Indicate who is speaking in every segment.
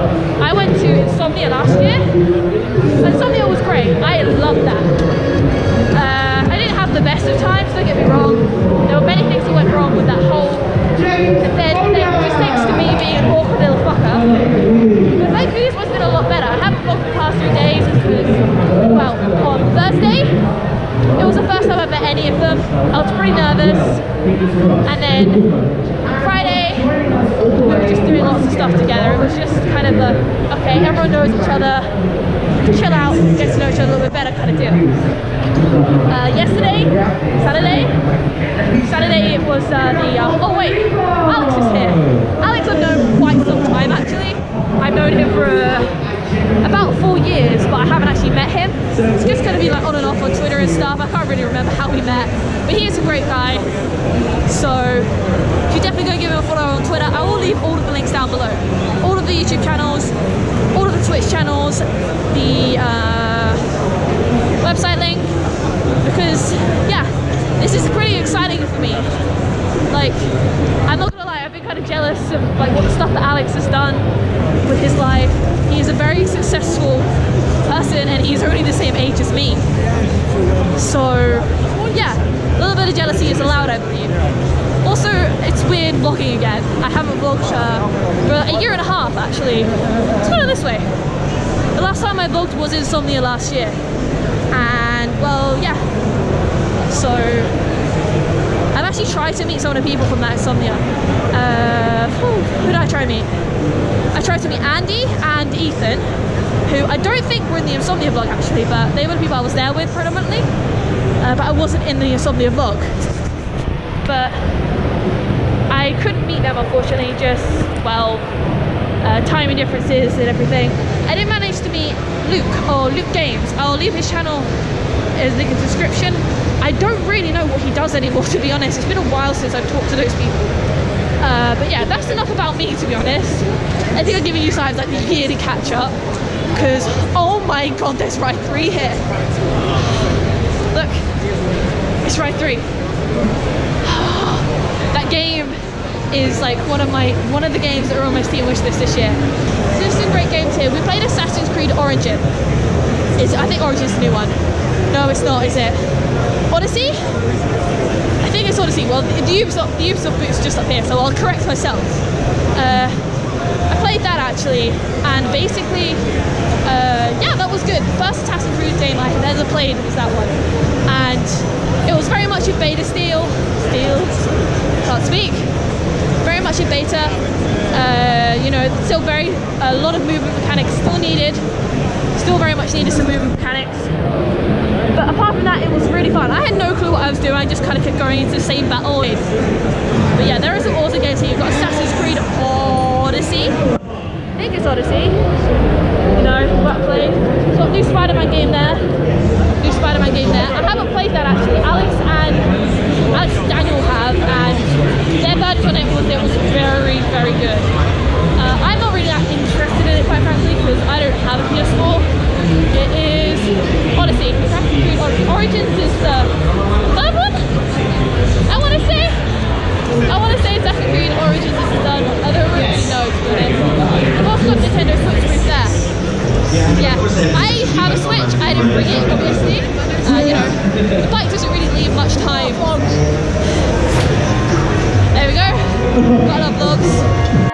Speaker 1: might was just kind of a, okay, everyone knows each other, chill out, get to know each other a little bit better kind of deal. Uh, yesterday, Saturday, Saturday it was uh, the, uh, oh wait, Alex is here. Alex I've known quite some time actually. I've known him for uh, about four years, but I haven't actually met him. It's just going to be like on and off on Twitter and stuff. I can't really remember how we met, but he is a great guy. So you definitely go give him a follow on Twitter. I will leave all of the links down below. The YouTube channels, all of the Twitch channels, the uh, website link, because yeah, this is pretty exciting for me. Like, I'm not gonna lie, I've been kind of jealous of like what the stuff that Alex has done with his life. He is a very successful person and he's only the same age as me. So, yeah, a little bit of jealousy is allowed, I believe. Weird vlogging again. I haven't vlogged uh, for a year and a half actually. Let's put it this way. The last time I vlogged was Insomnia last year. And, well, yeah. So, I've actually tried to meet some of the people from that Insomnia. Uh, who did I try to meet? I tried to meet Andy and Ethan, who I don't think were in the Insomnia vlog actually, but they were the people I was there with predominantly. Uh, but I wasn't in the Insomnia vlog. But I couldn't meet them unfortunately, just, well, uh, timing differences and everything. I did manage to meet Luke, or Luke Games. I'll leave his channel as link in the description. I don't really know what he does anymore, to be honest. It's been a while since I've talked to those people. Uh, but yeah, that's enough about me, to be honest. I think I'm giving you guys like the to catch up. Because, oh my god, there's Ride 3 here. Look, it's Ride 3. that game is like one of my one of the games that are on my Steam wish list this year. So there's some great games here. We played Assassin's Creed Origin. Is I think Origin's the new one. No, it's not, is it? Odyssey? I think it's Odyssey. Well, the Ubisoft, the Ubisoft boot's just up here, so I'll correct myself. Uh, I played that actually, and basically, uh, yeah, that was good. First Assassin's Creed game I had ever played was that one, and it was very much in beta steel. Steel, can't speak. Beta. Uh, you know, still very a lot of movement mechanics still needed. Still very much needed some movement mechanics. But apart from that, it was really fun. I had no clue what I was doing. I just kind of kept going into the same battle. But yeah, there are some awesome games here. You've got Assassin's Creed Odyssey. I think it's Odyssey. You know, I played. Got new Spider-Man game there. New Spider-Man game there. I haven't played that actually. Alex and Alex and Daniel have, and verdict on it was it was very, good. Uh, I'm not really that interested in it, quite frankly, because I don't have a PS4. It is Odyssey. Assassin's Creed Odyssey. Origins is the third one. I want to say. I want to say Assassin's Creed Origins is the third one. I don't really know to be honest. I've also got Nintendo Switch. Yeah, I have a Switch. I didn't bring it, obviously. Uh, you know, the bike doesn't really leave much time. There we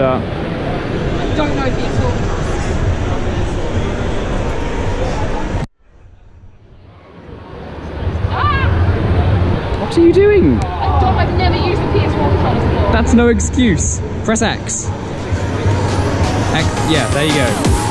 Speaker 1: vlogs.
Speaker 2: Restart.
Speaker 1: Don't know if!
Speaker 2: What are you doing?
Speaker 1: I don't, I've never used the PS4 controller.
Speaker 2: That's no excuse. Press X. X. Yeah, there you go.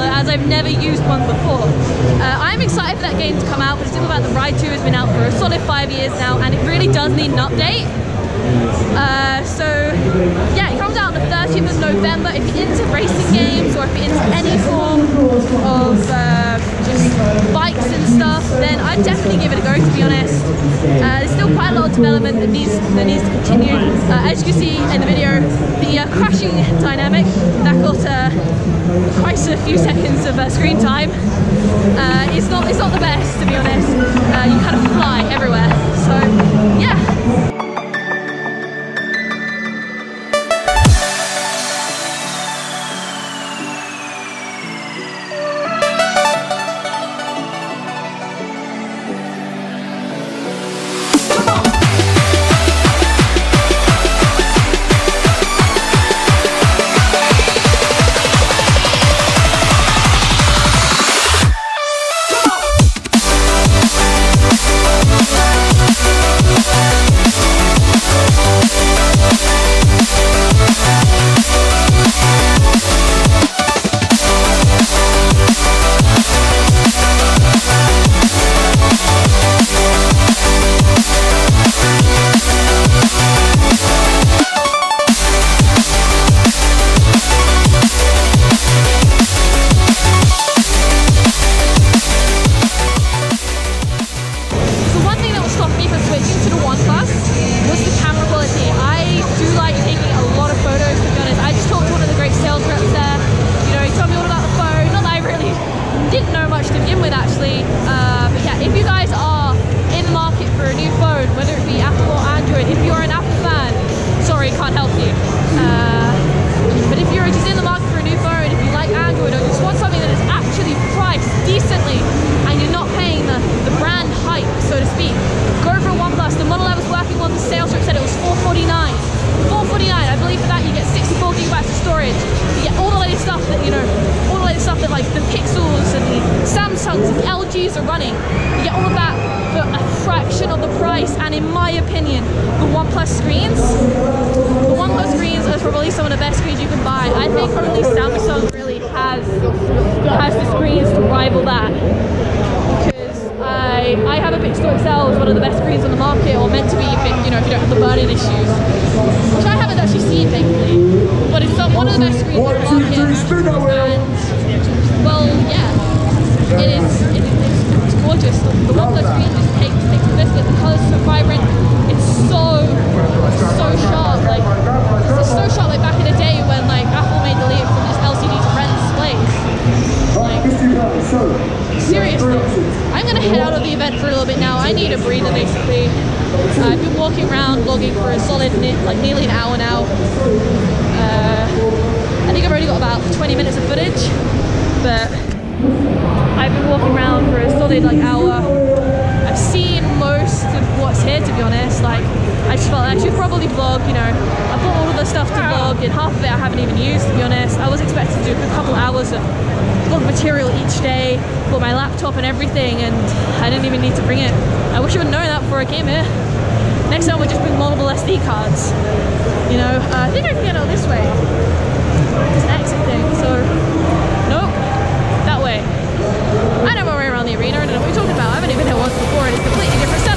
Speaker 1: Controller as I've never used one before. Uh, I'm excited for that game to come out, but it's still about the Ride 2 has been out for a solid five years now, and it really does need an update. Uh, so yeah, it comes out the 30th of November. If you're into racing games or if you're into any form of uh, just bikes and stuff, then I'd definitely give it a go. To be honest, uh, there's still quite a lot of development that needs that needs to continue. Uh, as you can see in the video, the uh, crashing dynamic that got uh, quite a few seconds of screen time. It's not it's not the best to be honest. You kind of fly everywhere. So yeah. I Samsung really has has the screens to rival that. Because I I have a Pixel XL as one of the best screens on the market, or meant to be, if it, you know, if you don't have the burn-in issues, which I haven't actually seen, thankfully. But it's one of the best screens on the market. And well, yeah, it is. It is it's gorgeous. The, OnePlus screen just takes takes the biscuit. The colors are so vibrant. It's so so sharp. Like it's so sharp. Like back in the day like nearly an hour now. Uh, I think I've already got about 20 minutes of footage, but I've been walking around for a solid like hour. I've seen most of what's here, to be honest. Like, I just felt like I should probably vlog, you know. I bought all of the stuff to vlog, and half of it I haven't even used, to be honest. I was expecting to do a couple hours of vlog material each day, bought my laptop and everything, and I didn't even need to bring it. I wish I would known that before I came here. Next time we'll just bring multiple SD cards. You know, uh, I think I can get out this way. There's an exit thing, so... Nope. That way. I know my way around the arena, I don't know what you're talking about. I haven't even there once before, and it's completely different